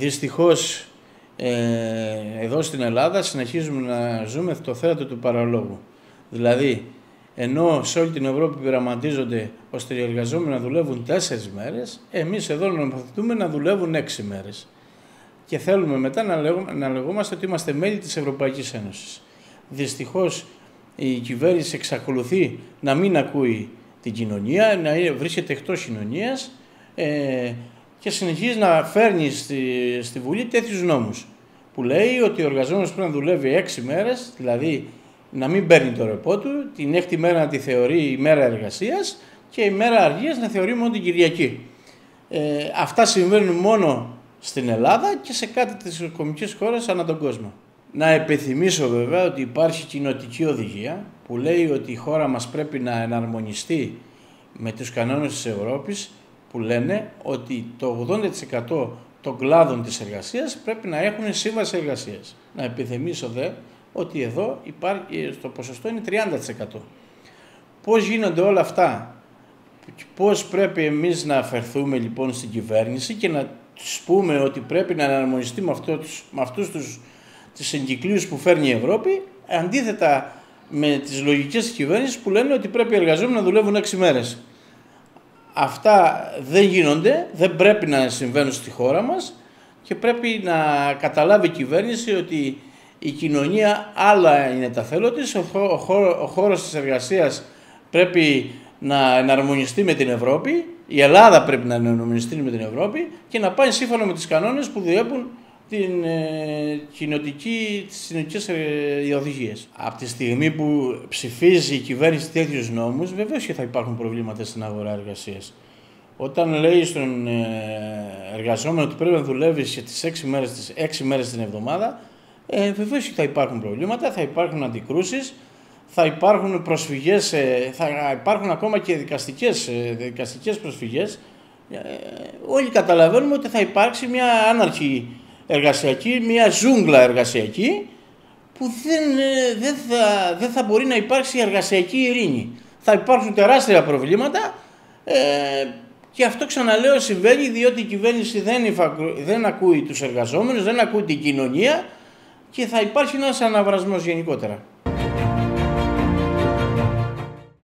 Δυστυχώς ε, εδώ στην Ελλάδα συνεχίζουμε να ζούμε το θέατρο του παραλόγου. Δηλαδή, ενώ σε όλη την Ευρώπη πειραματίζονται ώστε οι εργαζόμενοι να δουλεύουν τέσσερις μέρες, εμείς εδώ νομοθετούμε να δουλεύουν έξι μέρες. Και θέλουμε μετά να, λέγουμε, να λεγόμαστε ότι είμαστε μέλη της Ευρωπαϊκής Ένωσης. Δυστυχώς η κυβέρνηση εξακολουθεί να μην ακούει την κοινωνία, να βρίσκεται εκτός κοινωνίας ε, και συνεχίζεις να φέρνεις στη, στη Βουλή τέτοιους νόμους που λέει ότι ο εργαζόμενος πρέπει να δουλεύει έξι μέρες, δηλαδή να μην παίρνει το ρεπό του, την έκτη μέρα να τη θεωρεί η μέρα εργασίας και η μέρα αργίας να θεωρεί μόνο την Κυριακή. Ε, αυτά συμβαίνουν μόνο στην Ελλάδα και σε κάτι τις κομικές χώρες ανά τον κόσμο. Να επιθυμίσω βέβαια ότι υπάρχει κοινοτική οδηγία που λέει ότι η χώρα μας πρέπει να εναρμονιστεί με τους κανόνες της Ευρώπης που λένε ότι το 80% των κλάδων της εργασίας πρέπει να έχουν σύμβαση εργασίας. Να επιθυμίσω δε ότι εδώ υπάρχει, το ποσοστό είναι 30%. Πώς γίνονται όλα αυτά, πώς πρέπει εμείς να αφαιρθούμε λοιπόν στην κυβέρνηση και να τους πούμε ότι πρέπει να αναρμονιστεί με, αυτό, με αυτούς τους τις εγκυκλίους που φέρνει η Ευρώπη, αντίθετα με τις λογικές της κυβέρνησης που λένε ότι πρέπει οι εργαζόμενοι να δουλεύουν 6 μέρες. Αυτά δεν γίνονται, δεν πρέπει να συμβαίνουν στη χώρα μας και πρέπει να καταλάβει η κυβέρνηση ότι η κοινωνία άλλα είναι τα θέλω της, ο, ο χώρος της εργασίας πρέπει να εναρμονιστεί με την Ευρώπη, η Ελλάδα πρέπει να εναρμονιστεί με την Ευρώπη και να πάει σύμφωνα με τις κανόνες που διέπουν την ε, κοινοτική, τις κοινωτικές ε, οδηγίες. Από τη στιγμή που ψηφίζει η κυβέρνηση τέτοιους νόμους, βεβαίως και θα υπάρχουν προβλήματα στην αγορά εργασίας. Όταν λέει στον ε, εργαζόμενο ότι πρέπει να δουλεύει για τις 6 μέρες, τις 6 μέρες την εβδομάδα, ε, βεβαίως και θα υπάρχουν προβλήματα, θα υπάρχουν αντικρούσεις, θα υπάρχουν προσφυγές, ε, θα υπάρχουν ακόμα και δικαστικές, ε, δικαστικές προσφυγές. όλοι καταλαβαίνουμε ότι θα υπάρξει μια άναρχη εργασιακή, μια ζούγκλα εργασιακή που δεν, δεν, θα, δεν θα μπορεί να υπάρξει εργασιακή ειρήνη. Θα υπάρξουν τεράστια προβλήματα ε, και αυτό ξαναλέω συμβαίνει διότι η κυβέρνηση δεν, δεν ακούει τους εργαζόμενους, δεν ακούει την κοινωνία και θα υπάρχει ένας αναβρασμός γενικότερα.